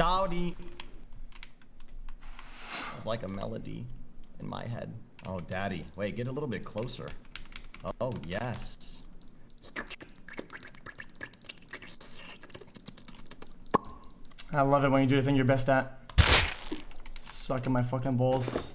Shouty. It's like a melody in my head. Oh, daddy. Wait, get a little bit closer. Oh, yes. I love it when you do the thing you're best at. Sucking my fucking balls.